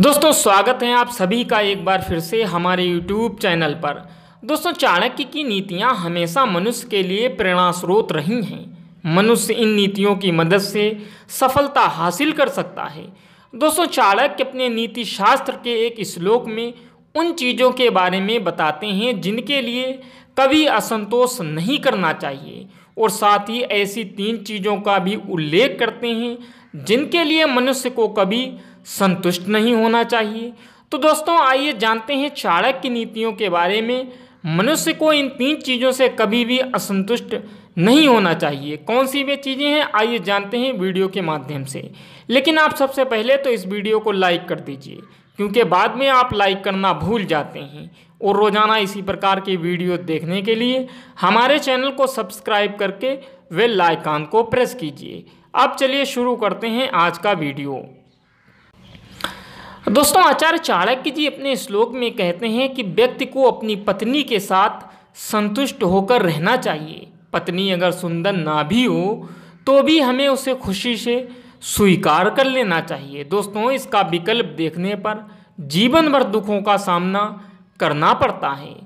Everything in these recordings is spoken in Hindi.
दोस्तों, स्वागत है आप सभी का एक बार फिर से हमारे YouTube चैनल पर। दोस्तों, चाणक्य की नीतियाँ हमेशा मनुष्य के लिए प्रेरणा स्रोत रही हैं। मनुष्य इन नीतियों की मदद से सफलता हासिल कर सकता है। दोस्तों, चाणक्य अपने नीति शास्त्र के एक श्लोक में उन चीज़ों के बारे में बताते हैं जिनके लिए कभी असंतोष नहीं करना चाहिए। और साथ ही ऐसी तीन चीज़ों का भी उल्लेख करते हैं, जिनके लिए मनुष्य को कभी संतुष्ट नहीं होना चाहिए। तो दोस्तों, आइए जानते हैं चाणक्य नीतियों के बारे में। मनुष्य को इन तीन चीज़ों से कभी भी असंतुष्ट नहीं होना चाहिए। कौन सी वे चीज़ें हैं, आइए जानते हैं वीडियो के माध्यम से। लेकिन आप सबसे पहले तो इस वीडियो को लाइक कर दीजिए। क्योंकि बाद में आप लाइक करना भूल जाते हैं। और रोज़ाना इसी प्रकार की वीडियो देखने के लिए हमारे चैनल को सब्सक्राइब करके वेल आइकान को प्रेस कीजिए। अब चलिए शुरू करते हैं आज का वीडियो। दोस्तों, आचार्य चाणक्य जी अपने श्लोक में कहते हैं कि व्यक्ति को अपनी पत्नी के साथ संतुष्ट होकर रहना चाहिए। पत्नी अगर सुंदर ना भी हो तो भी हमें उसे खुशी से स्वीकार कर लेना चाहिए। दोस्तों, इसका विकल्प देखने पर जीवन भर दुखों का सामना करना पड़ता है।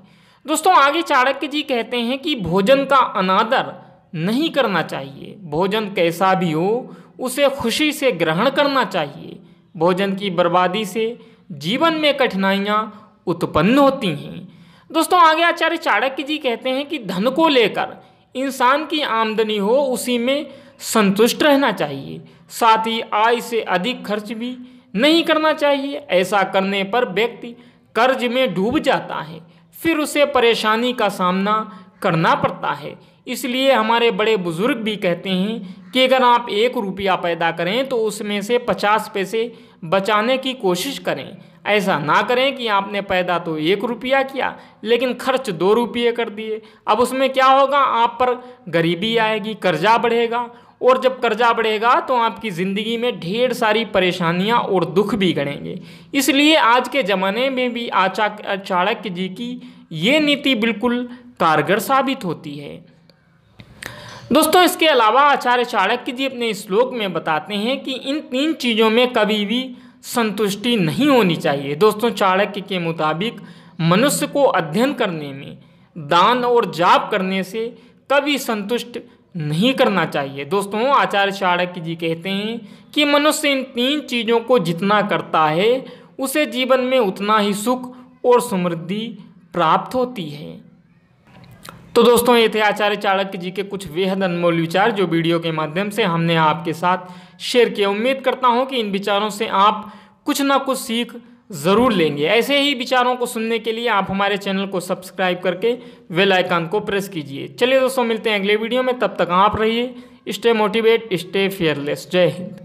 दोस्तों, आगे चाणक्य जी कहते हैं कि भोजन का अनादर नहीं करना चाहिए। भोजन कैसा भी हो, उसे खुशी से ग्रहण करना चाहिए। भोजन की बर्बादी से जीवन में कठिनाइयाँ उत्पन्न होती हैं। दोस्तों, आगे आचार्य चाणक्य जी कहते हैं कि धन को लेकर इंसान की आमदनी हो, उसी में संतुष्ट रहना चाहिए। साथ ही आय से अधिक खर्च भी नहीं करना चाहिए। ऐसा करने पर व्यक्ति कर्ज में डूब जाता है। फिर उसे परेशानी का सामना करना पड़ता है। इसलिए हमारे बड़े बुज़ुर्ग भी कहते हैं कि अगर आप एक रुपया पैदा करें तो उसमें से पचास पैसे बचाने की कोशिश करें। ऐसा ना करें कि आपने पैदा तो एक रुपया किया, लेकिन खर्च दो रुपये कर दिए। अब उसमें क्या होगा? आप पर गरीबी आएगी, कर्जा बढ़ेगा। और जब कर्जा बढ़ेगा तो आपकी ज़िंदगी में ढेर सारी परेशानियाँ और दुख भी गढ़ेंगे इसलिए आज के ज़माने में भी आचा, चाणक्य जी की ये नीति बिल्कुल कारगर साबित होती है। दोस्तों, इसके अलावा आचार्य चाणक्य जी अपने श्लोक में बताते हैं कि इन तीन चीज़ों में कभी भी संतुष्टि नहीं होनी चाहिए। दोस्तों, चाणक्य के मुताबिक मनुष्य को अध्ययन करने में, दान और जाप करने से कभी संतुष्ट नहीं करना चाहिए। दोस्तों, आचार्य चाणक्य जी कहते हैं कि मनुष्य इन तीन चीज़ों को जितना करता है, उसे जीवन में उतना ही सुख और समृद्धि प्राप्त होती है। तो दोस्तों, ये थे आचार्य चाणक्य जी के कुछ बेहद अनमोल विचार जो वीडियो के माध्यम से हमने आपके साथ शेयर किया उम्मीद करता हूँ कि इन विचारों से आप कुछ ना कुछ सीख ज़रूर लेंगे। ऐसे ही विचारों को सुनने के लिए आप हमारे चैनल को सब्सक्राइब करके वेल आइकन को प्रेस कीजिए। चलिए दोस्तों, मिलते हैं अगले वीडियो में। तब तक आप रहिए, स्टे मोटिवेट, स्टे फेयरलेस जय हिंद।